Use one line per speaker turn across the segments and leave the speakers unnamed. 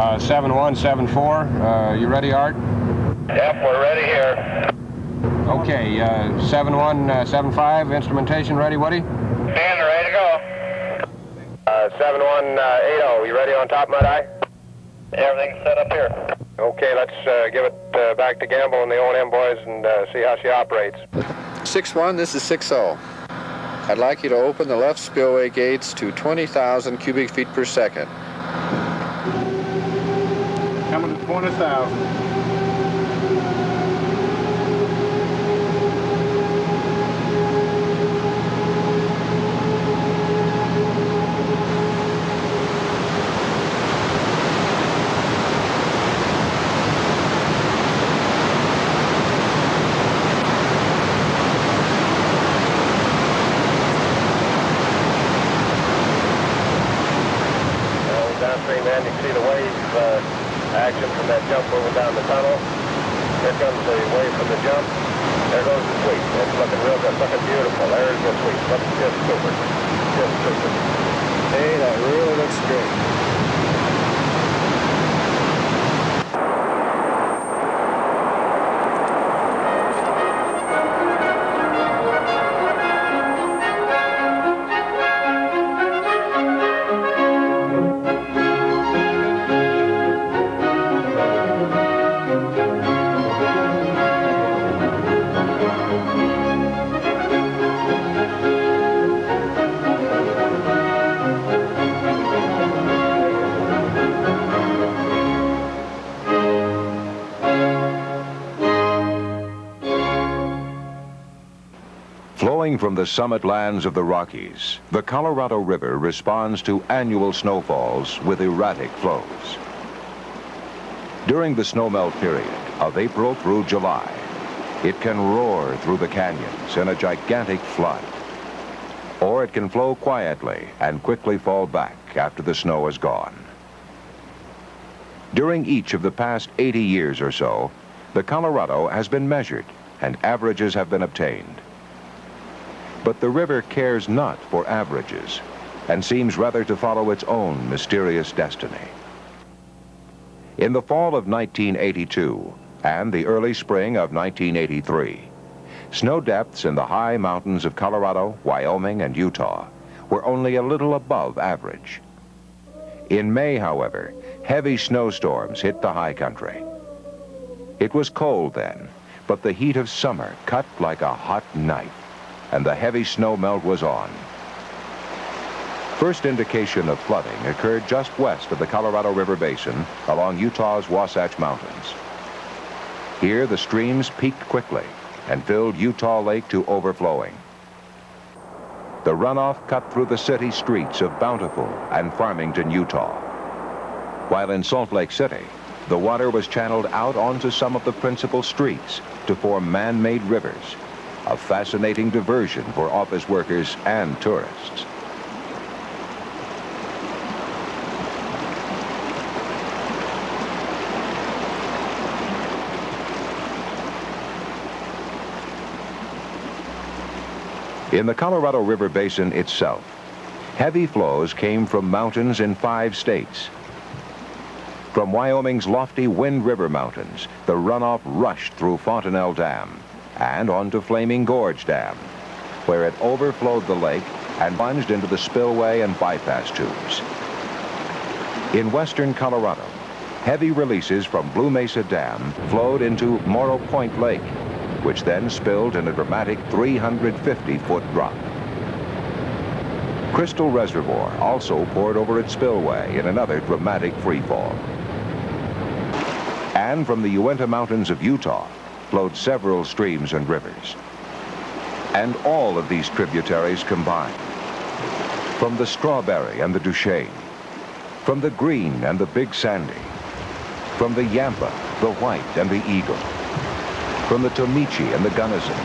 Uh, 7174. Uh, you ready, Art?
Yep, we're ready here.
Okay, uh, 7175. Instrumentation ready, Woody?
Stand ready to go. Uh, 7180. You ready on top, Mud Eye? Everything's set up here. Okay, let's uh, give it uh, back to Gamble and the O&M boys and uh, see how she operates.
6-1, this is 6-0. I'd like you to open the left spillway gates to 20,000 cubic feet per second.
Coming to 20,000.
Well, downstream end, you can see the wave uh, action from that jump moving down the tunnel. Here comes the wave from the jump. There goes the sweep. It's looking real good, looking beautiful. There's the sweep. Looking just super.
From the summit lands of the Rockies, the Colorado River responds to annual snowfalls with erratic flows. During the snowmelt period of April through July, it can roar through the canyons in a gigantic flood. Or it can flow quietly and quickly fall back after the snow is gone. During each of the past 80 years or so, the Colorado has been measured and averages have been obtained. But the river cares not for averages and seems rather to follow its own mysterious destiny. In the fall of 1982 and the early spring of 1983, snow depths in the high mountains of Colorado, Wyoming, and Utah were only a little above average. In May, however, heavy snowstorms hit the high country. It was cold then, but the heat of summer cut like a hot knife and the heavy snow melt was on. First indication of flooding occurred just west of the Colorado River Basin along Utah's Wasatch Mountains. Here, the streams peaked quickly and filled Utah Lake to overflowing. The runoff cut through the city streets of Bountiful and Farmington, Utah. While in Salt Lake City, the water was channeled out onto some of the principal streets to form man-made rivers a fascinating diversion for office workers and tourists. In the Colorado River Basin itself, heavy flows came from mountains in five states. From Wyoming's lofty Wind River Mountains, the runoff rushed through Fontenelle Dam, and onto Flaming Gorge Dam, where it overflowed the lake and plunged into the spillway and bypass tubes. In western Colorado, heavy releases from Blue Mesa Dam flowed into Morrow Point Lake, which then spilled in a dramatic 350-foot drop. Crystal Reservoir also poured over its spillway in another dramatic freefall. And from the Uinta Mountains of Utah, flowed several streams and rivers. And all of these tributaries combined. From the Strawberry and the Duchesne, from the Green and the Big Sandy, from the Yampa, the White and the Eagle, from the Tomichi and the Gunnison,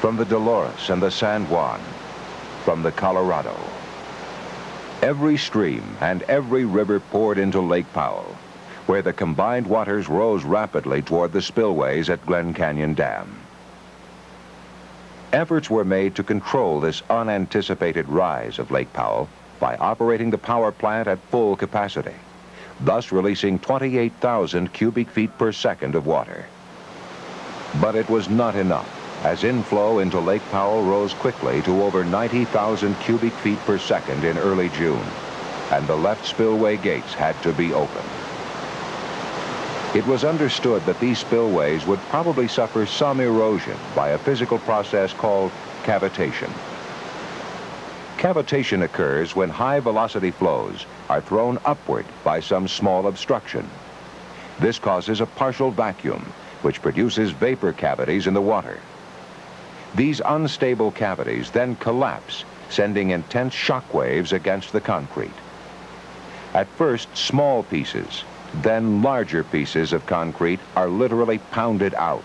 from the Dolores and the San Juan, from the Colorado. Every stream and every river poured into Lake Powell, where the combined waters rose rapidly toward the spillways at Glen Canyon Dam. Efforts were made to control this unanticipated rise of Lake Powell by operating the power plant at full capacity, thus releasing 28,000 cubic feet per second of water. But it was not enough, as inflow into Lake Powell rose quickly to over 90,000 cubic feet per second in early June, and the left spillway gates had to be opened. It was understood that these spillways would probably suffer some erosion by a physical process called cavitation. Cavitation occurs when high velocity flows are thrown upward by some small obstruction. This causes a partial vacuum, which produces vapor cavities in the water. These unstable cavities then collapse, sending intense shock waves against the concrete. At first, small pieces, then larger pieces of concrete are literally pounded out.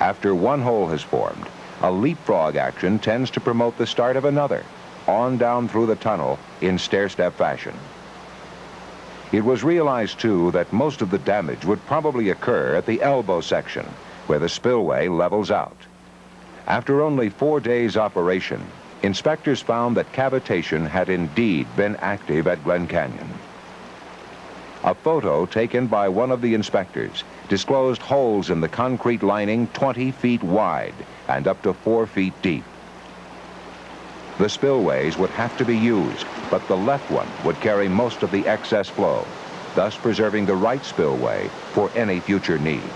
After one hole has formed, a leapfrog action tends to promote the start of another, on down through the tunnel in stair-step fashion. It was realized, too, that most of the damage would probably occur at the elbow section, where the spillway levels out. After only four days' operation, inspectors found that cavitation had indeed been active at Glen Canyon. A photo taken by one of the inspectors disclosed holes in the concrete lining 20 feet wide and up to 4 feet deep. The spillways would have to be used, but the left one would carry most of the excess flow, thus preserving the right spillway for any future need.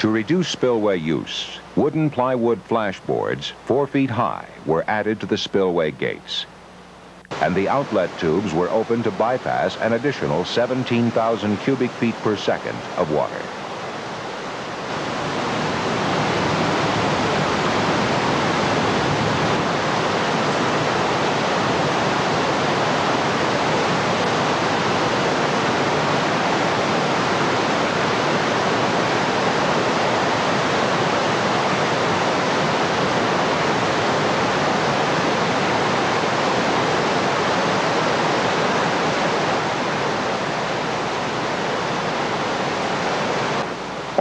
To reduce spillway use, wooden plywood flashboards, four feet high, were added to the spillway gates and the outlet tubes were opened to bypass an additional 17,000 cubic feet per second of water.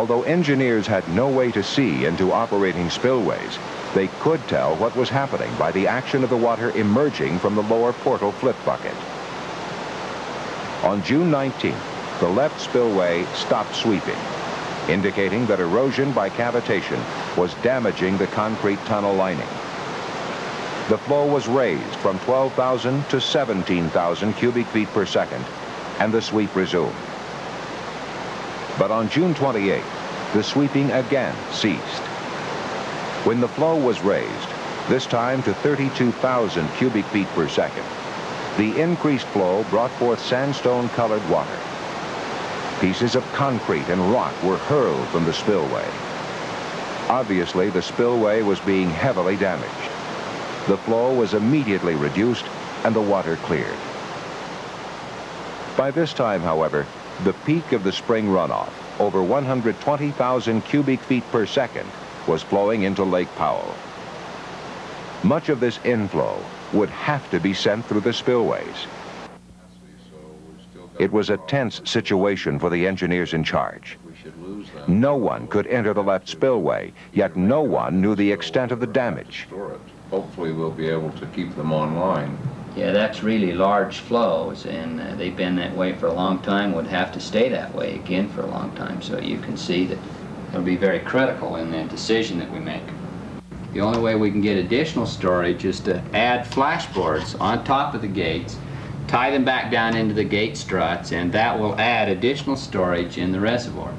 Although engineers had no way to see into operating spillways, they could tell what was happening by the action of the water emerging from the lower portal flip bucket. On June 19th, the left spillway stopped sweeping, indicating that erosion by cavitation was damaging the concrete tunnel lining. The flow was raised from 12,000 to 17,000 cubic feet per second, and the sweep resumed. But on June 28th, the sweeping again ceased. When the flow was raised, this time to 32,000 cubic feet per second, the increased flow brought forth sandstone-colored water. Pieces of concrete and rock were hurled from the spillway. Obviously, the spillway was being heavily damaged. The flow was immediately reduced and the water cleared. By this time, however, the peak of the spring runoff, over 120,000 cubic feet per second, was flowing into Lake Powell. Much of this inflow would have to be sent through the spillways. It was a tense situation for the engineers in charge. No one could enter the left spillway, yet no one knew the extent of the damage.
Hopefully we'll be able to keep them online.
Yeah, that's really large flows, and uh, they've been that way for a long time, would have to stay that way again for a long time. So you can see that it'll be very critical in the decision that we make. The only way we can get additional storage is to add flashboards on top of the gates, tie them back down into the gate struts, and that will add additional storage in the reservoir.